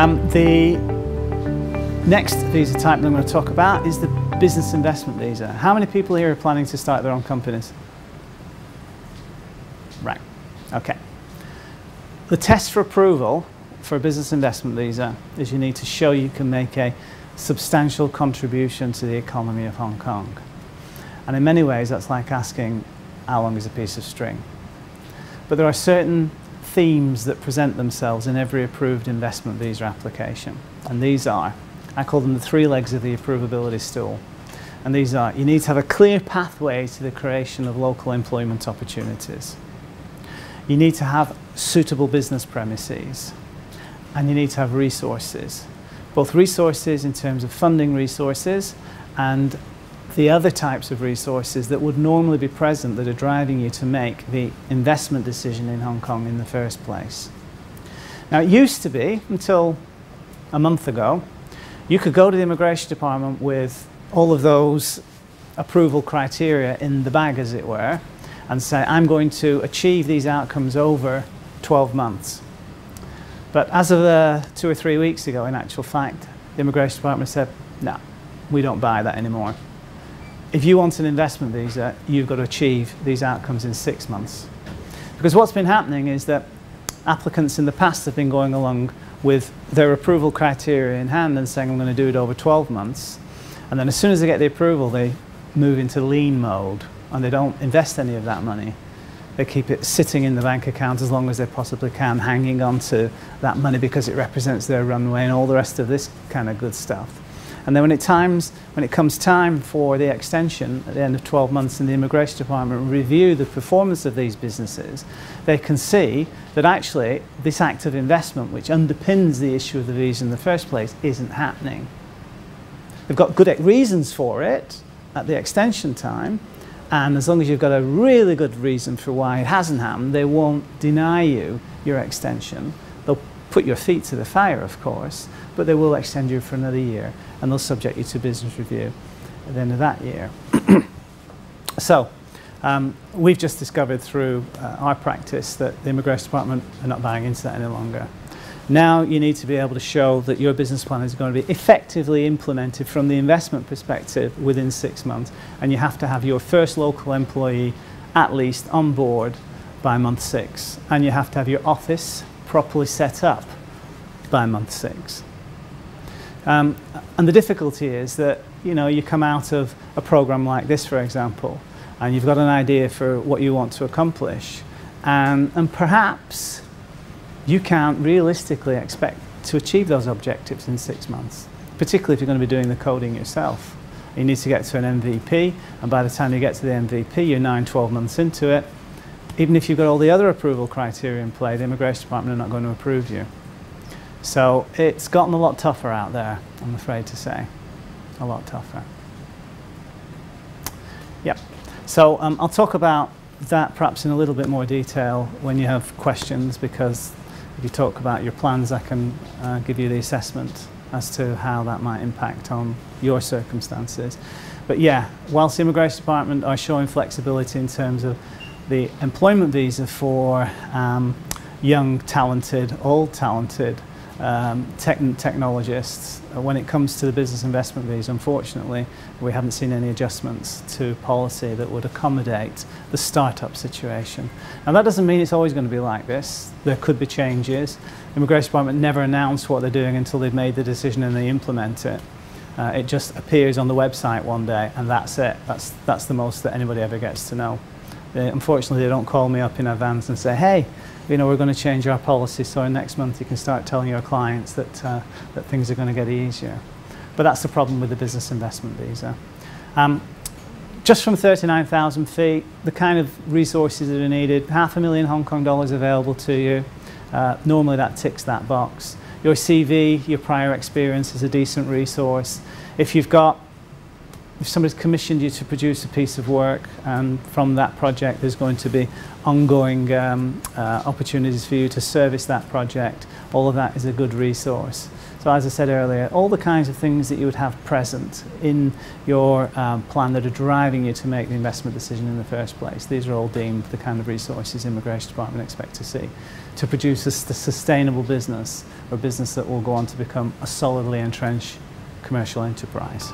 Um, the next visa type that I'm going to talk about is the business investment visa. How many people here are planning to start their own companies? Right, okay. The test for approval for a business investment visa is you need to show you can make a substantial contribution to the economy of Hong Kong. And in many ways, that's like asking how long is a piece of string. But there are certain themes that present themselves in every approved investment visa application. And these are, I call them the three legs of the approvability stool. And these are, you need to have a clear pathway to the creation of local employment opportunities. You need to have suitable business premises. And you need to have resources. Both resources in terms of funding resources and the other types of resources that would normally be present that are driving you to make the investment decision in Hong Kong in the first place. Now, it used to be, until a month ago, you could go to the immigration department with all of those approval criteria in the bag, as it were, and say, I'm going to achieve these outcomes over 12 months. But as of uh, two or three weeks ago, in actual fact, the immigration department said, no, we don't buy that anymore if you want an investment visa, you've got to achieve these outcomes in six months. Because what's been happening is that applicants in the past have been going along with their approval criteria in hand and saying, I'm going to do it over 12 months. And then as soon as they get the approval, they move into lean mode and they don't invest any of that money. They keep it sitting in the bank account as long as they possibly can, hanging on to that money because it represents their runway and all the rest of this kind of good stuff. And then when it, times, when it comes time for the extension at the end of 12 months in the immigration department review the performance of these businesses, they can see that actually this act of investment which underpins the issue of the visa in the first place isn't happening. They've got good reasons for it at the extension time, and as long as you've got a really good reason for why it hasn't happened, they won't deny you your extension. They'll put your feet to the fire, of course, but they will extend you for another year and they'll subject you to business review at the end of that year. so, um, we've just discovered through uh, our practice that the Immigration Department are not buying into that any longer. Now you need to be able to show that your business plan is going to be effectively implemented from the investment perspective within six months, and you have to have your first local employee at least on board by month six, and you have to have your office properly set up by month six. Um, and the difficulty is that you know you come out of a program like this, for example, and you've got an idea for what you want to accomplish, and, and perhaps you can't realistically expect to achieve those objectives in six months, particularly if you're going to be doing the coding yourself. You need to get to an MVP, and by the time you get to the MVP, you're 9, 12 months into it. Even if you've got all the other approval criteria in play, the Immigration Department are not going to approve you. So it's gotten a lot tougher out there, I'm afraid to say. A lot tougher. Yep. So um, I'll talk about that perhaps in a little bit more detail when you have questions because if you talk about your plans, I can uh, give you the assessment as to how that might impact on your circumstances. But yeah, whilst the Immigration Department are showing flexibility in terms of the employment visa for um, young, talented, old, talented um, tech technologists, uh, when it comes to the business investment visa, unfortunately, we haven't seen any adjustments to policy that would accommodate the startup situation. Now, that doesn't mean it's always going to be like this. There could be changes. The Immigration Department never announce what they're doing until they've made the decision and they implement it. Uh, it just appears on the website one day, and that's it. That's, that's the most that anybody ever gets to know. They, unfortunately, they don't call me up in advance and say, hey, you know, we're going to change our policy so next month you can start telling your clients that, uh, that things are going to get easier. But that's the problem with the business investment visa. Um, just from 39,000 feet, the kind of resources that are needed, half a million Hong Kong dollars available to you. Uh, normally that ticks that box. Your CV, your prior experience is a decent resource. If you've got if somebody's commissioned you to produce a piece of work and from that project there's going to be ongoing um, uh, opportunities for you to service that project, all of that is a good resource. So as I said earlier, all the kinds of things that you would have present in your um, plan that are driving you to make the investment decision in the first place, these are all deemed the kind of resources Immigration Department expect to see to produce a sustainable business or a business that will go on to become a solidly entrenched commercial enterprise.